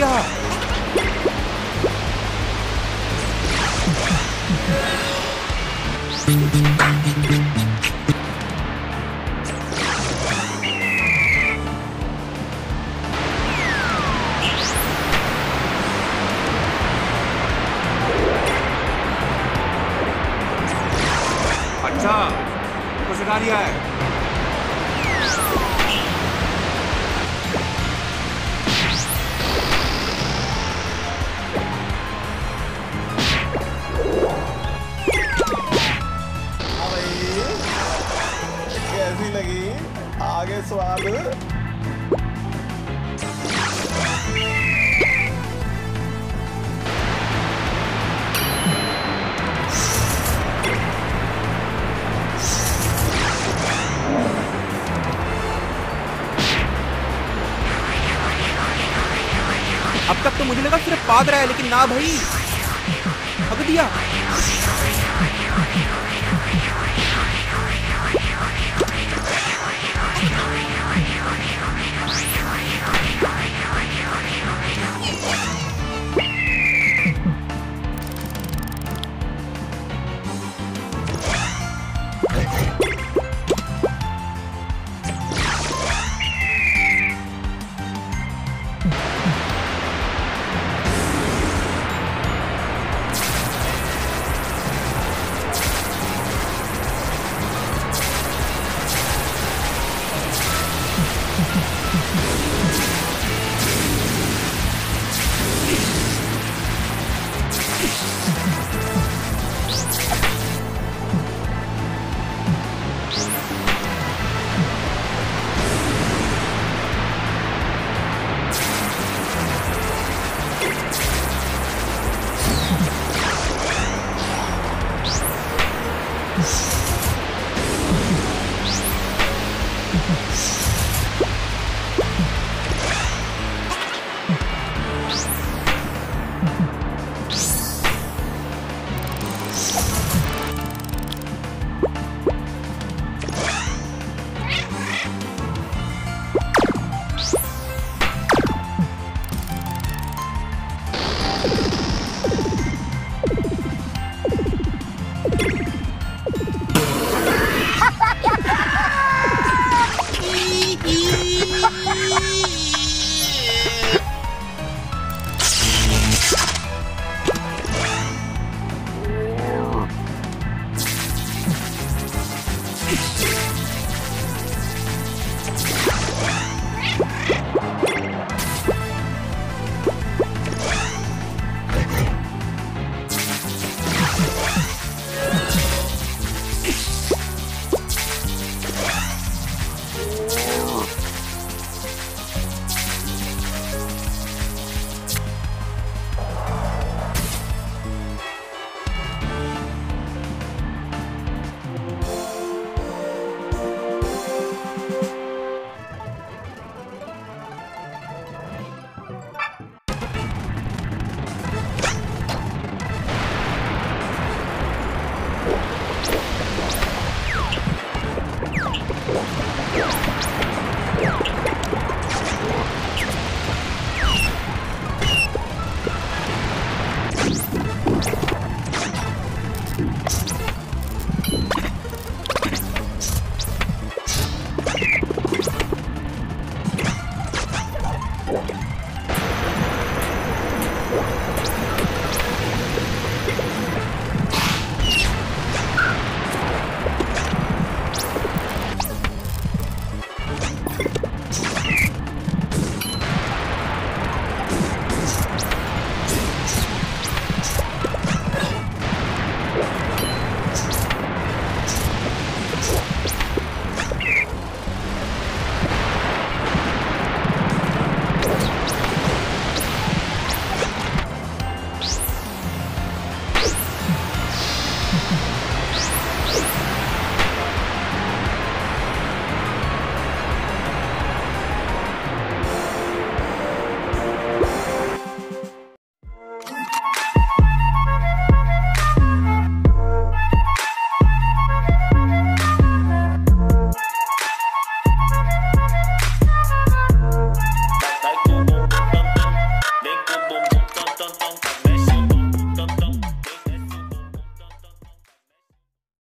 रहा अच्छा तो सिखा दिया है। कैसी लगी। आगे स्वाद। अब तक तो मुझे लगा सिर्फ़ पाद रहा है, लेकिन ना भाई। हक दिया